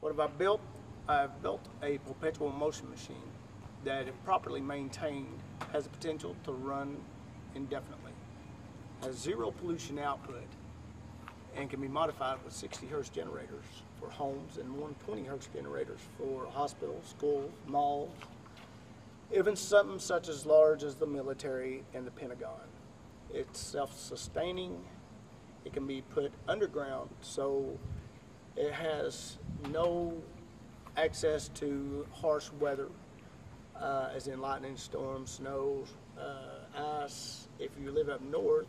What have I built? I've built a perpetual motion machine that, if properly maintained, has the potential to run indefinitely, has zero pollution output, and can be modified with 60 hertz generators for homes and 120 hertz generators for hospitals, schools, malls, even something such as large as the military and the Pentagon. It's self-sustaining. It can be put underground, so it has no access to harsh weather, uh, as in lightning storms, snow, uh, ice. If you live up north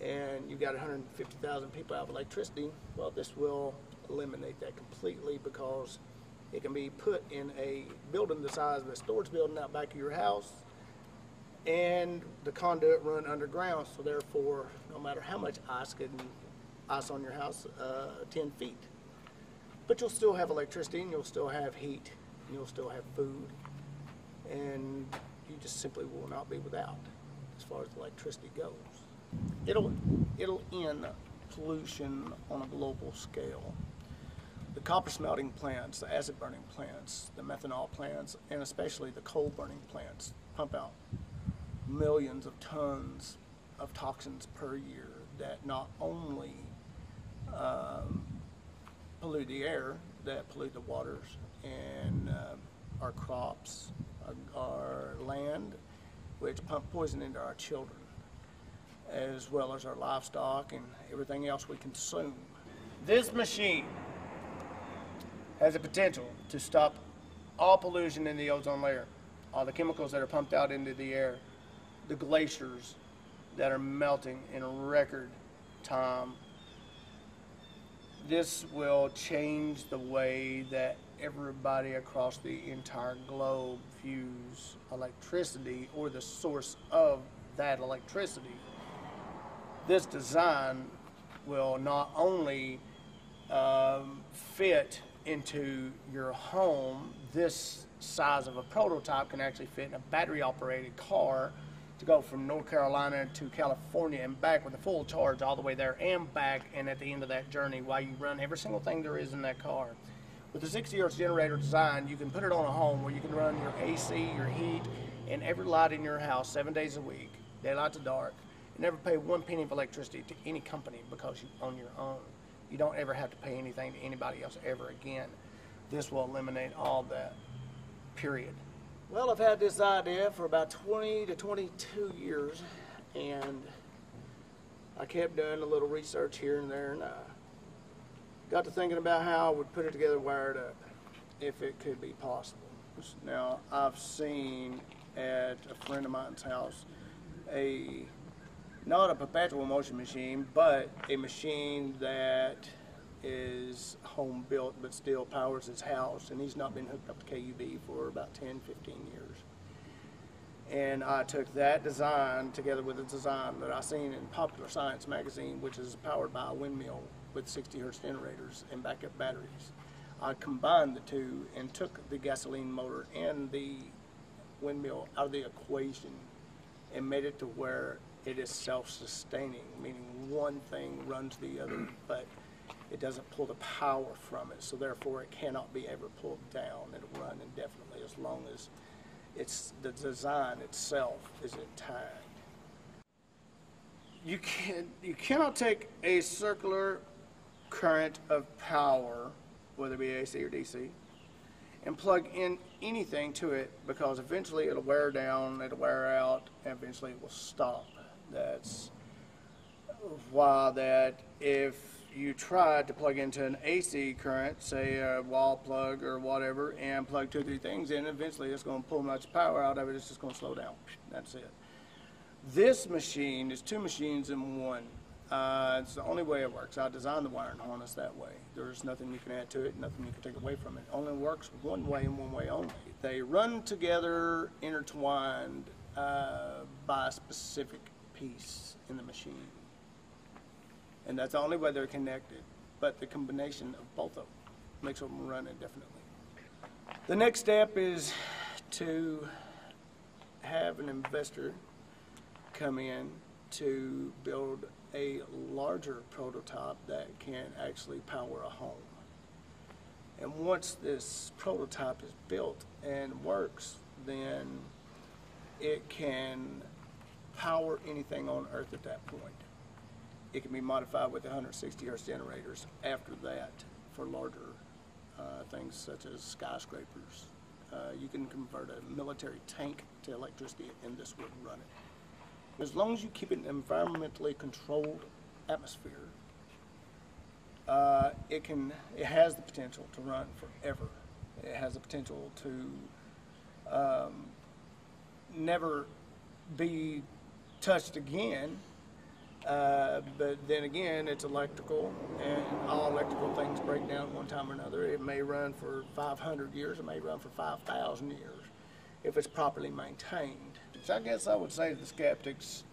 and you've got 150,000 people out of electricity, well, this will eliminate that completely because it can be put in a building the size of a storage building out back of your house and the conduit run underground. So therefore, no matter how much ice can ice on your house, uh, 10 feet. But you'll still have electricity and you'll still have heat and you'll still have food. And you just simply will not be without as far as electricity goes. It'll, it'll end pollution on a global scale. The copper smelting plants, the acid burning plants, the methanol plants, and especially the coal burning plants pump out millions of tons of toxins per year that not only pollute the air, that pollute the waters and uh, our crops, our, our land, which pump poison into our children, as well as our livestock and everything else we consume. This machine has the potential to stop all pollution in the ozone layer, all the chemicals that are pumped out into the air, the glaciers that are melting in record time. This will change the way that everybody across the entire globe views electricity or the source of that electricity. This design will not only um, fit into your home, this size of a prototype can actually fit in a battery operated car to go from North Carolina to California and back with a full charge all the way there and back and at the end of that journey while you run every single thing there is in that car. With the 60 hertz generator design, you can put it on a home where you can run your AC, your heat, and every light in your house seven days a week, daylight to dark, and never pay one penny of electricity to any company because you own your own. You don't ever have to pay anything to anybody else ever again. This will eliminate all that, period. Well, I've had this idea for about 20 to 22 years, and I kept doing a little research here and there, and I got to thinking about how I would put it together wired up, if it could be possible. Now, I've seen at a friend of mine's house a not a perpetual motion machine, but a machine that is home built but still powers his house and he's not been hooked up to KUB for about 10, 15 years. And I took that design together with a design that I seen in Popular Science magazine, which is powered by a windmill with 60 hertz generators and backup batteries. I combined the two and took the gasoline motor and the windmill out of the equation and made it to where it is self-sustaining, meaning one thing runs the other, but it doesn't pull the power from it, so therefore it cannot be ever pulled down. It'll run indefinitely as long as it's the design itself is intact. You can you cannot take a circular current of power, whether it be AC or DC, and plug in anything to it because eventually it'll wear down, it'll wear out, and eventually it will stop. That's why that if you tried to plug into an AC current, say a wall plug or whatever, and plug two or three things in, eventually it's going to pull much power out of it. It's just going to slow down. That's it. This machine is two machines in one. Uh, it's the only way it works. I designed the wiring harness that way. There's nothing you can add to it, nothing you can take away from it. It only works one way and one way only. They run together, intertwined uh, by a specific piece in the machine. And that's the only way they're connected. But the combination of both of them makes them run indefinitely. The next step is to have an investor come in to build a larger prototype that can actually power a home. And once this prototype is built and works, then it can power anything on Earth at that point. It can be modified with 160 hertz generators after that for larger uh, things such as skyscrapers. Uh, you can convert a military tank to electricity and this would run it. As long as you keep an environmentally controlled atmosphere, uh, it can, it has the potential to run forever. It has the potential to um, never be touched again. Uh, but then again, it's electrical, and all electrical things break down one time or another. It may run for 500 years, it may run for 5,000 years if it's properly maintained. So I guess I would say to the skeptics,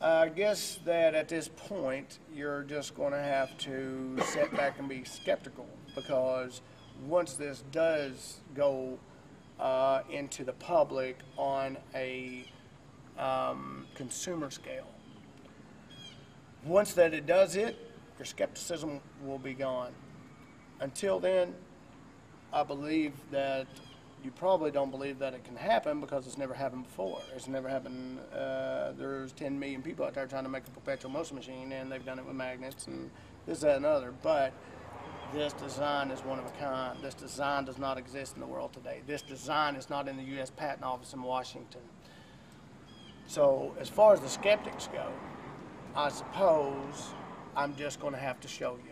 I guess that at this point, you're just going to have to sit back and be skeptical because once this does go uh, into the public on a um, consumer scale, once that it does it, your skepticism will be gone. Until then, I believe that you probably don't believe that it can happen because it's never happened before. It's never happened. Uh, there's 10 million people out there trying to make a perpetual motion machine, and they've done it with magnets and this, that, and other. But this design is one of a kind. This design does not exist in the world today. This design is not in the U.S. Patent Office in Washington. So, as far as the skeptics go, I suppose I'm just going to have to show you.